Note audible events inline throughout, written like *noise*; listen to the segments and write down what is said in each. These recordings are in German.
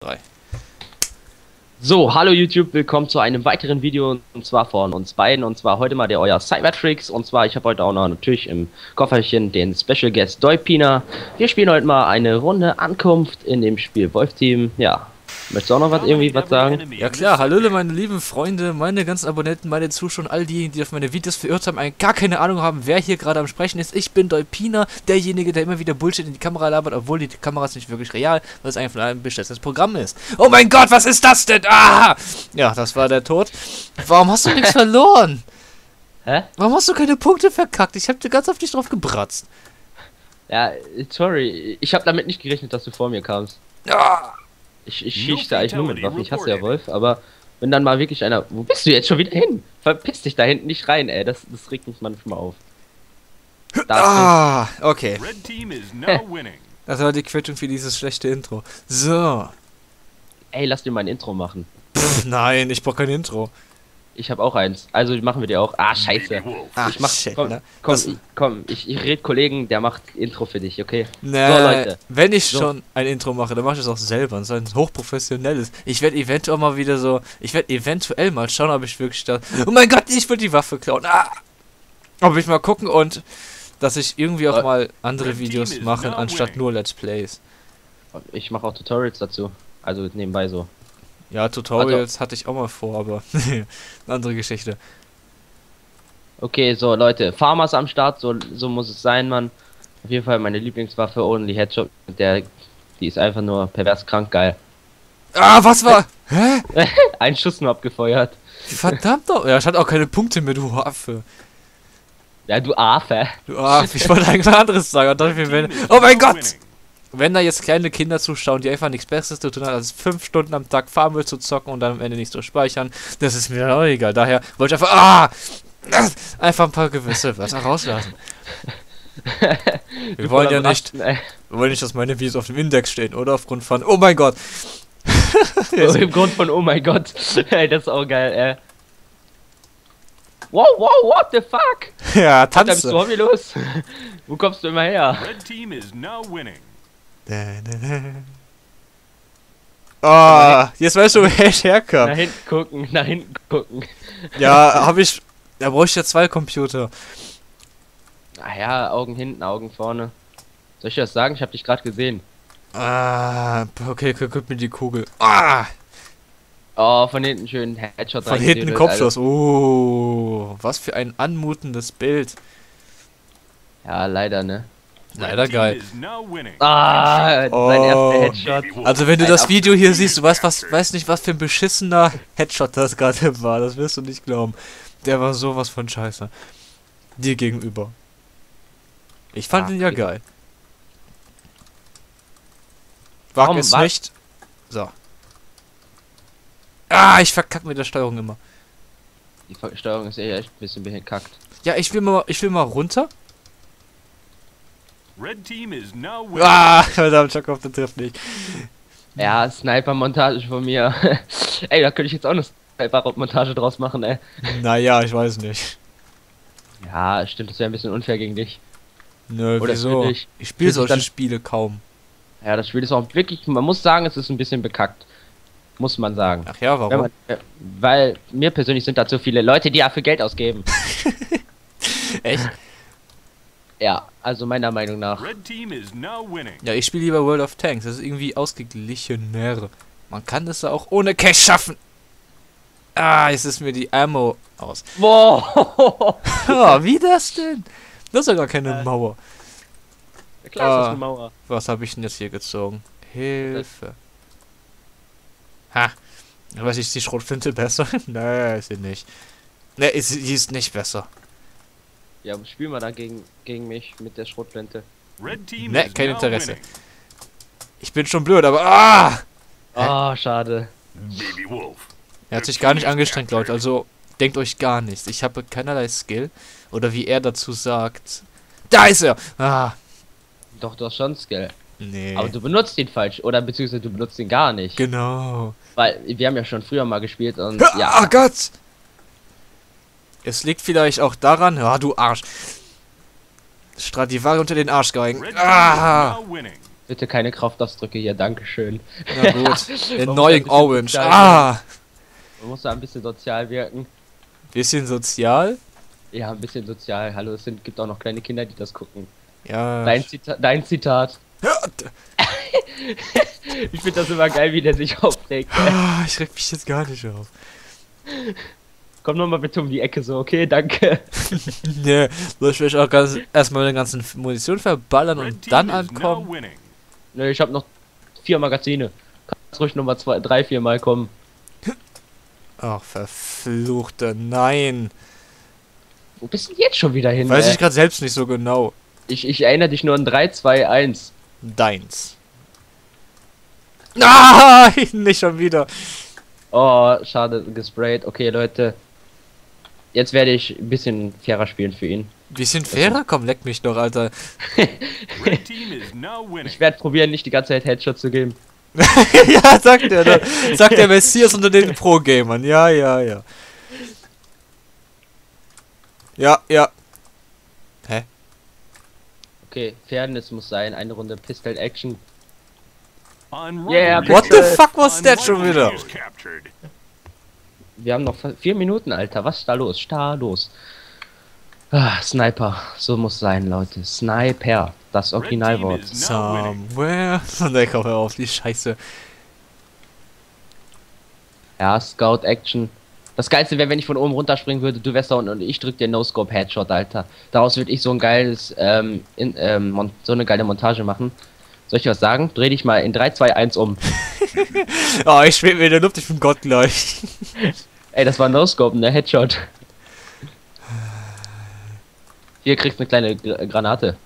3. So, hallo YouTube, willkommen zu einem weiteren Video und zwar von uns beiden und zwar heute mal der euer Cybertricks und zwar ich habe heute auch noch natürlich im Kofferchen den Special Guest Deupina. Wir spielen heute mal eine Runde Ankunft in dem Spiel Wolf Team. Ja, möchtest du auch noch was irgendwie was sagen? Ja klar, hallöle meine lieben Freunde, meine ganzen Abonnenten, meine Zuschauer, all diejenigen, die auf meine Videos verirrt haben, eigentlich gar keine Ahnung haben, wer hier gerade am Sprechen ist. Ich bin Deupina, derjenige, der immer wieder Bullshit in die Kamera labert, obwohl die Kamera ist nicht wirklich real, weil es einfach ein bestelltes Programm ist. Oh mein Gott, was ist das denn? Ah! Ja, das war der Tod. Warum hast du nichts *laughs* verloren? Hä? Warum hast du keine Punkte verkackt? Ich hab dir ganz auf dich drauf gebratzt. Ja, sorry, ich habe damit nicht gerechnet, dass du vor mir kamst. Ah! Ich, ich schieße eigentlich nur mit Waffen, ich hasse ja Wolf, aber wenn dann mal wirklich einer... Wo bist du jetzt schon wieder hin? Verpiss dich da hinten nicht rein, ey, das, das regt mich manchmal auf. Da Ah, okay. Red team is now winning. Das war die Quittung für dieses schlechte Intro. So. Ey, lass dir mal ein Intro machen. Pff, nein, ich brauch kein Intro. Ich habe auch eins. Also machen wir dir auch. Ah, scheiße. Ach, Ich mach, shit, komm, ne? komm, Das- ich, komm, ich, ich red Kollegen, der macht Intro für dich, okay? Nee, So, Leute. wenn ich So. schon ein Intro mache, dann mache ich es auch selber. Und so ein hochprofessionelles. Ich werde eventuell mal wieder so. Ich werde eventuell mal schauen, ob ich wirklich da. Oh mein Gott, ich will die Waffe klauen. Ah! Ob ich mal gucken und. Dass ich irgendwie auch Äh, mal andere Videos mache, anstatt nur Let's Plays. Ich mache auch Tutorials dazu. Also nebenbei so. Ja, Tutorials hatte ich auch mal vor, aber. eine *laughs* andere Geschichte. Okay, so Leute, Farmers am Start, so, so muss es sein, Mann. Auf jeden Fall meine Lieblingswaffe, Only Headshot. Der, die ist einfach nur pervers krank geil. Ah, was war? *laughs* Hä? Ein Schuss nur abgefeuert. Verdammt doch. Ja, ich hatte auch keine Punkte mehr, du Affe. Ja, du Affe. Du Affe. Ich wollte eigentlich was anderes sagen. und Red wenn, oh mein Gott! Wenn da jetzt kleine Kinder zuschauen, die einfach nichts Besseres zu tun haben, als fünf Stunden am Tag Farmville zu zocken und dann am Ende nicht zu speichern, das ist mir auch egal. Daher wollte ich einfach, ah, einfach ein paar gewisse Wörter rauslassen. Wir wollen ja nicht, wir wollen nicht, dass meine Videos auf dem Index stehen, oder? Aufgrund von, oh mein Gott. *laughs* so Im Grund von, oh mein Gott. *laughs* Ey, das ist auch geil, äh. Wow, wow, what the fuck? ja, Da bist du tanze. hobbylos. *laughs* Wo kommst du immer her? Red team is now winning. Ah, jetzt weißt du, woher ich *laughs* Nach herkam. hinten gucken, nach hinten gucken. Ja, hab ich, da brauche ich ja zwei Computer. Ah ja, Augen hinten, Augen vorne. Soll ich dir das sagen? Ich habe dich gerade gesehen. Ah, okay, guck mir die Kugel. Ah! Oh, von hinten schön Headshot Von hinten Kopfschuss. Oh, was für ein anmutendes Bild. Ja, leider, ne? Leider geil. Ah, Oh. sein erster Headshot. Baby Wolf. Also wenn du das Video hier siehst, du weißt was, weißt nicht, was für ein beschissener Headshot das gerade *laughs* war. Das wirst du nicht glauben. Der war sowas von scheiße. Dir gegenüber. Ich fand Ah, ihn ja okay. geil. Wag Warum es war- nicht. So. Ah, ich verkack mit der Steuerung immer. Die Steuerung ist eher echt ein bisschen bekackt. Ja, ich will mal, ich will mal runter. Red team is now winning. Ah, verdammt, Jakob, der trifft nicht. Ja, Sniper-Montage von mir. *laughs* ey, da könnte ich jetzt auch eine Sniper-Montage draus machen, ey. Naja, ich weiß nicht. Ja, stimmt, das wäre ein bisschen unfair gegen dich. Nö, Oder wieso? ich- Ich spiele solche dann- Spiele kaum. Ja, das Spiel ist auch wirklich, man muss sagen, es ist ein bisschen bekackt. Muss man sagen. Ach ja, warum? man, äh, weil mir persönlich sind da zu viele Leute, die dafür Geld ausgeben. *laughs* Echt? Ja, also meiner Meinung nach. Red team is now winning. Ja, ich spiele lieber World of Tanks. Das ist irgendwie ausgeglichener. Man kann das auch ohne Cash schaffen. Ah, jetzt ist mir die Ammo aus. Boah! *laughs* Ah, wie das denn? Das ist ja gar keine Äh. Mauer. Klar, ist das Ah. eine Mauer. Was habe ich denn jetzt hier gezogen? Hilfe. Ha. Was ist die Schrotflinte besser? *laughs* nee, ist sie nicht. Nee, ist, sie ist nicht besser. Ja, spiel mal da gegen, gegen mich mit der Schrotflinte. Red team Ne, kein Interesse. winning. Ich bin schon blöd, aber ah! Ah, schade. Baby Wolf. Er hat sich gar nicht angestrengt, Leute. Also denkt euch gar nichts. Ich habe keinerlei Skill. Oder wie er dazu sagt. Da ist er! Ah, Doch, du hast schon Skill. nee. Aber du benutzt ihn falsch. Oder beziehungsweise du benutzt ihn gar nicht. genau. Weil wir haben ja schon früher mal gespielt und Ja. ja. Oh Gott! Es liegt vielleicht auch daran, ja, du Arsch. Stradivari unter den Arsch geigen. Ah! Bitte keine Kraftausdrücke hier, Dankeschön. Na gut. *laughs* Annoying bisschen Orange. sozial Ah! Man muss da ein bisschen sozial wirken. Bisschen sozial? Ja, ein bisschen sozial. Hallo, es sind, gibt auch noch kleine Kinder, die das gucken. Ja. Dein, Zita dein Zitat. *laughs* Ich finde das immer geil, wie der sich aufregt. Ah, ich reg mich jetzt gar nicht auf. Komm noch mal bitte um die Ecke so, okay? Danke. *laughs* Nee, soll ich vielleicht auch ganz, erstmal meine ganzen Munition verballern und dann ankommen? winning. Nö, ich habe noch vier Magazine. Kannst ruhig noch mal zwei, drei, vier Mal kommen. Ach, verfluchter, nein. Wo bist du jetzt schon wieder hin? Weiß ey? ich gerade selbst nicht so genau. ich, ich erinnere dich nur an 3, 2, 1. Deins. *laughs* Nein, nicht schon wieder. Oh, schade, gesprayt. Okay, Leute. Jetzt werde ich ein bisschen fairer spielen für ihn. Bisschen fairer? Komm, leck mich doch, Alter. Ich werde probieren, nicht die ganze Zeit Headshot zu geben. *laughs* ja, sagt er dann. Sagt der Messias unter den Pro-Gamern. Ja, ja, ja. Ja, ja. Okay, Fairness muss sein. Eine Runde Pistol Action. On Yeah, What the fuck was that on schon wieder? Wir haben noch vier Minuten, Alter. Was ist da los? Da los. Ah, Sniper. So muss sein, Leute. Sniper. Das Originalwort. Somewhere. Ne, komm, hör auf, die Scheiße. Ja, Scout Action. Das geilste wäre, wenn ich von oben runterspringen würde, du wärst da unten und ich drück dir No-Scope Headshot, Alter. Daraus würde ich so ein geiles, ähm, in, ähm, so eine geile Montage machen. Soll ich was sagen? Dreh dich mal in 3, 2, 1 um. *laughs* *laughs* Oh, ich schwebe mir in der Luft, ich bin Gott gleich. Ey, das war No-Scope, ne? Headshot. Hier kriegst du eine kleine Gr Granate.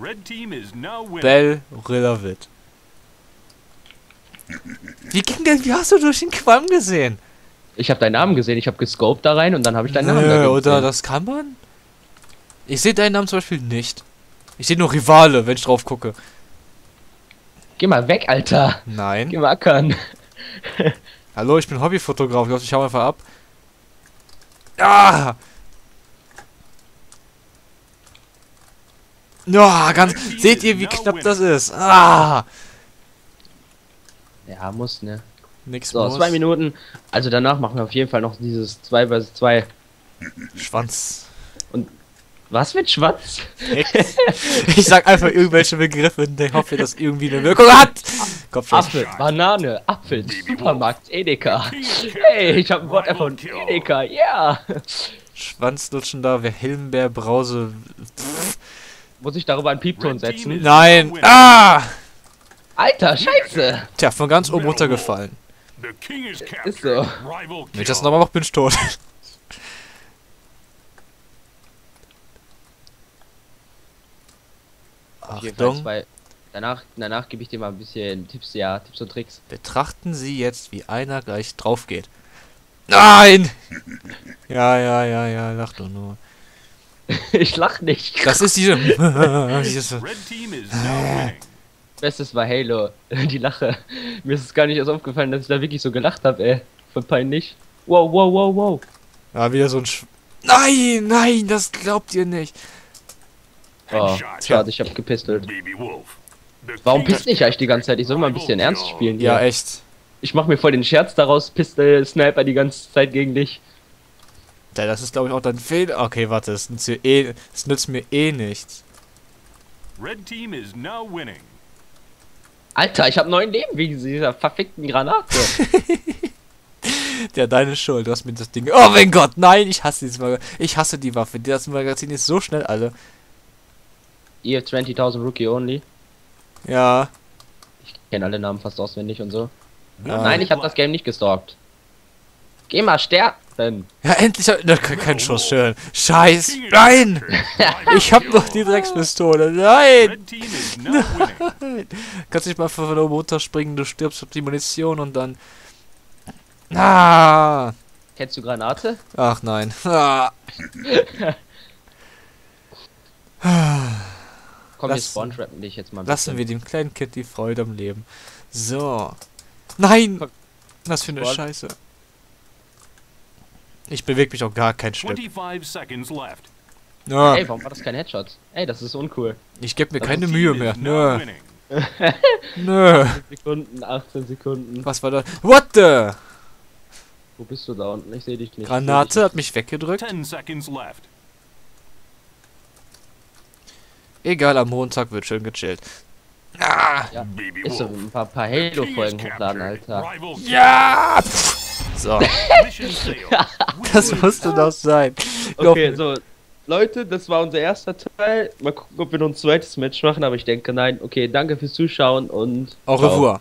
Red team is now winning. Bell Rillavid. Wie ging denn, wie hast du durch den Qualm gesehen? Ich habe deinen Namen gesehen, ich habe gescoped da rein und dann habe ich deinen Namen da Nö, oder das kann man? Ich sehe deinen Namen zum Beispiel nicht. Ich sehe nur Rivale, wenn ich drauf gucke. Geh mal weg, Alter. Geh Nein. mal ackern. Hallo, ich bin Hobbyfotograf. Ich hoffe, ich hau einfach ab. Ah! Ja, ganz. Seht ihr, wie knapp das ist? Ah! Ja, muss, ne? Nix So, muss. zwei Minuten. Also danach machen wir auf jeden Fall noch dieses 2 vs 2. Schwanz. Was mit Schwanz? Ich sag einfach irgendwelche Begriffe und ich hoffe, dass irgendwie eine Wirkung hat. Kopfschuss. Apfel, Banane, Apfel, Supermarkt, Edeka. Hey, ich habe ein Wort erfunden. Edeka, ja. Schwanzlutschender, wer Himbeer, Brause. Pff, Muss ich darüber einen Piepton setzen? nein! Ah! Alter, scheiße. Tja, von ganz oben runtergefallen. Ist so. Wenn ich das nochmal mache, bin ich tot. Auf jeden Fall Achtung, zwei. Danach, danach gebe ich dir mal ein bisschen Tipps, ja, Tipps und Tricks. betrachten Sie jetzt, wie einer gleich drauf geht. Nein! *laughs* Ja, ja, ja, ja, lach doch nur. *laughs* ich lach nicht. Das ist diese. *laughs* diese winning. Bestes war Halo. Die Lache. Mir ist es gar nicht erst aufgefallen, dass ich da wirklich so gelacht habe, ey. Voll peinlich. Wow, wow, wow, wow. ja, wieder so ein. Sch nein, nein, das glaubt ihr nicht. Oh, schade, ich hab gepistelt. Warum king piste ich eigentlich die ganze Zeit? Ich soll mal ein bisschen ernst spielen. Ja, hier. echt. Ich mach mir voll den Scherz daraus, Pistol, Sniper die ganze Zeit gegen dich. Ja, das ist, glaube ich, auch dein Fehler. Okay, warte, es nützt, mir eh, es nützt mir eh nichts. Red team is now winning. Alter, ich hab neun Leben wegen dieser verfickten Granate. *laughs* Ja, deine Schuld. Du hast mir das Ding. Oh mein Gott, nein, ich hasse dieses Magazin. Ich hasse die Waffe. Das Magazin ist so schnell alle. Ihr 20.000 Rookie only. Ja. Ich kenne alle Namen fast auswendig und so. Ja. Nein, ich habe das Game nicht gestalkt. Geh mal sterben. Ja, endlich. Hab, na, kein, Schuss, schön. Scheiß. Nein! *laughs* Ich hab noch die Dreckspistole. Nein! Winning. *laughs* Kannst nicht mal von oben runterspringen, du stirbst auf die Munition und dann. Ah! Kennst du Granate? Ach nein. *laughs* Ah. Komm, wir Lassen- spawn-trappen dich jetzt mal ein Lassen wir dem kleinen Kind die Freude am Leben. So. Nein! Was für eine Spawn. Scheiße. Ich bewege mich auch gar kein Stück. 25 seconds left. Ja, Ey, warum war das kein Headshot? Ey, das ist uncool. ich gebe mir Also keine Mühe mehr. Nö. Nö. *laughs* Sekunden, 18 Sekunden. Was war da? What the? Wo bist du da unten? Ich sehe dich nicht. Granate hat mich weggedrückt. 10 seconds left. Egal, am Montag wird schön gechillt. Ah, Ja. Baby Ich so ein paar, paar Halo-Folgen hochladen. Alter. Ja! So, *laughs* *laughs* das musste doch sein. Okay, so. Leute, das war unser erster Teil. Mal gucken, ob wir noch ein zweites Match machen, aber ich denke nein. Okay, danke fürs Zuschauen und. Au revoir.